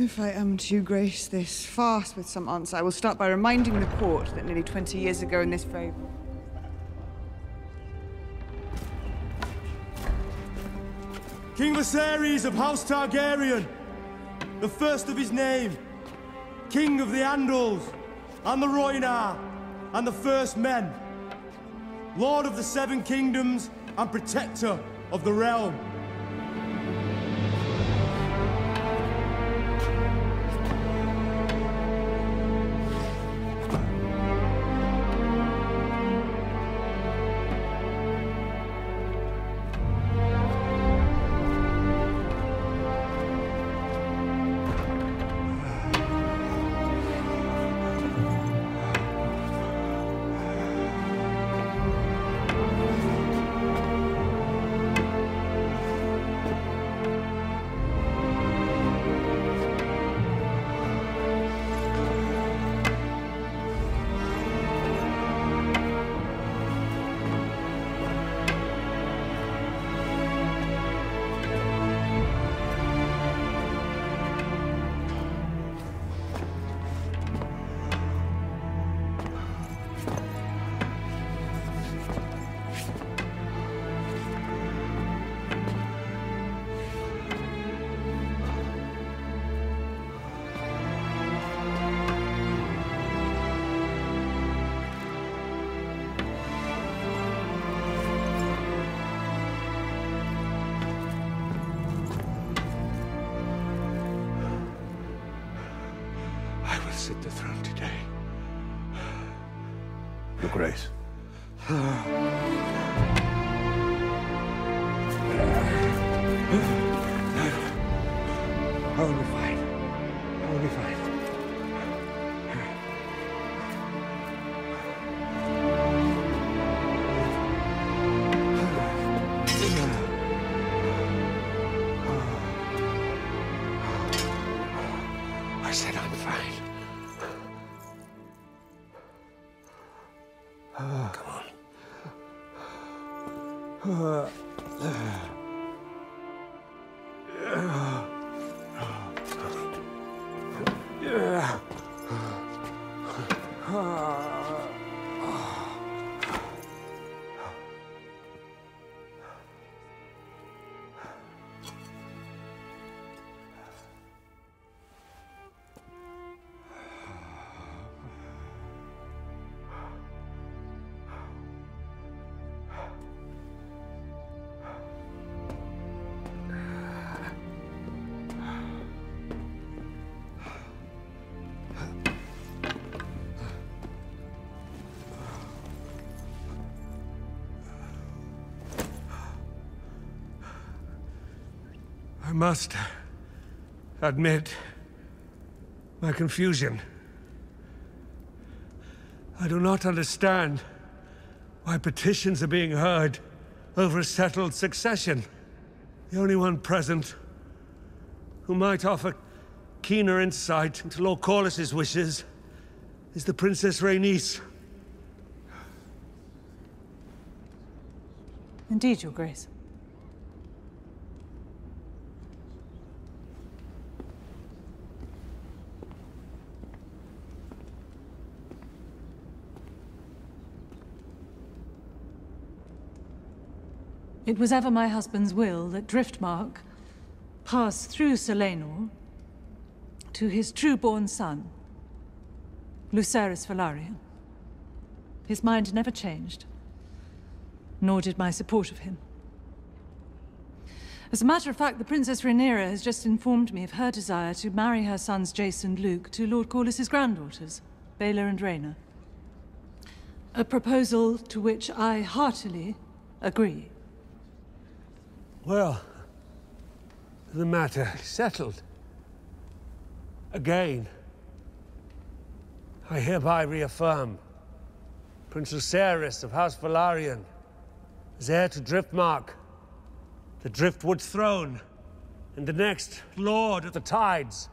If I am to grace this fast with some answer, I will start by reminding the court that nearly 20 years ago in this very... King Viserys of House Targaryen, the first of his name, King of the Andals, and the Rhoynar, and the First Men, Lord of the Seven Kingdoms, and Protector of the Realm. Today. Your Grace. I will be fine. I will be fine. I said I'm fine. Come on. I must admit my confusion. I do not understand why petitions are being heard over a settled succession. The only one present who might offer keener insight into Lord Corlys's wishes is the Princess Rhaenys. Indeed, Your Grace. It was ever my husband's will that Driftmark pass through Laenor to his true-born son, Lucerys Velaryon. His mind never changed, nor did my support of him. As a matter of fact, the Princess Rhaenyra has just informed me of her desire to marry her sons Jace and Luke to Lord Corlys's granddaughters, Baela and Rhaena. A proposal to which I heartily agree. Well, the matter settled. Again, I hereby reaffirm Prince Lucerys of House Velaryon is heir to Driftmark, the Driftwood throne, and the next Lord of the Tides.